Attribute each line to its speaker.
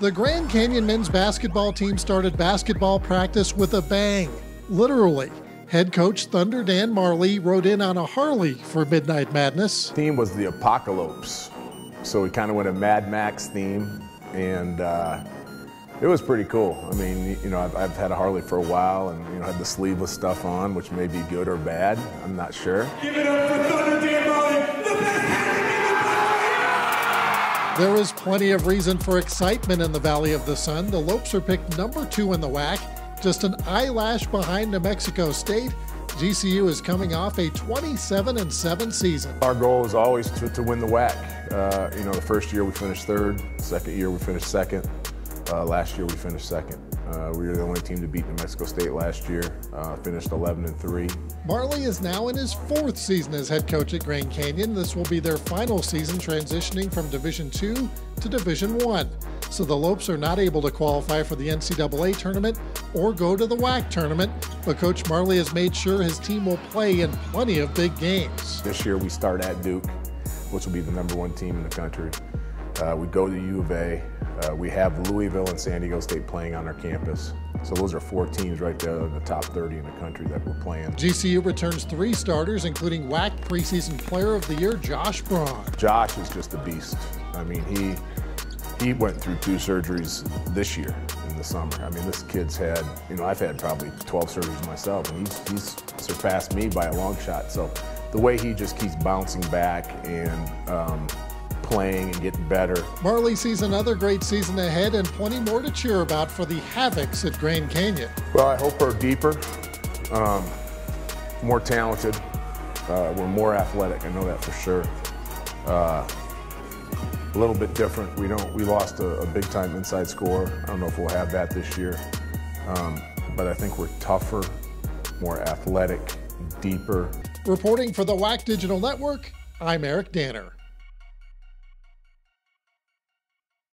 Speaker 1: The Grand Canyon men's basketball team started basketball practice with a bang, literally. Head coach Thunder Dan Majerle rode in on a Harley for Midnight Madness.
Speaker 2: The Theme was the apocalypse, so we kind of went a Mad Max theme, and uh, it was pretty cool. I mean, you know, I've, I've, had a Harley for a while, and you know, had the sleeveless stuff on, which may be good or bad. I'm not sure.
Speaker 3: Give it up for Thunder Dan Majerle, the best
Speaker 1: there is plenty of reason for excitement in the Valley of the Sun. The Lopes are picked number two in the WAC, just an eyelash behind New Mexico State. GCU is coming off a 27 and 7 season.
Speaker 2: Our goal is always to, to win the WAC. Uh, you know, the first year we finished third, second year we finished second, uh, last year we finished second. Uh, we were the only team to beat New Mexico State last year. Uh, finished 11 and 3.
Speaker 1: Majerle is now in his fourth season as head coach at Grand Canyon. This will be their final season transitioning from Division Two to Division One. So the Lopes are not able to qualify for the NCAA tournament or go to the WAC tournament, but Coach Majerle has made sure his team will play in plenty of big games.
Speaker 2: This year we start at Duke, which will be the number one team in the country. Uh, we go to U of A. Uh, we have Louisville and San Diego State playing on our campus. So those are four teams right there in the top 30 in the country that we're playing.
Speaker 1: GCU returns three starters, including WAC preseason player of the year, Josh Braun.
Speaker 2: Josh is just a beast. I mean, he he went through two surgeries this year in the summer. I mean, this kid's had, you know, I've had probably 12 surgeries myself, and he's, he's surpassed me by a long shot. So the way he just keeps bouncing back and um, playing and getting better.
Speaker 1: Majerle sees another great season ahead and plenty more to cheer about for the Havocs at Grand Canyon.
Speaker 2: Well, I hope we're deeper, um, more talented, uh, we're more athletic. I know that for sure. Uh, a little bit different. We don't. We lost a, a, big time inside score. I don't know if we'll have that this year, um, but I think we're tougher, more athletic, deeper.
Speaker 1: Reporting for the WAC Digital Network, I'm Eric Danner.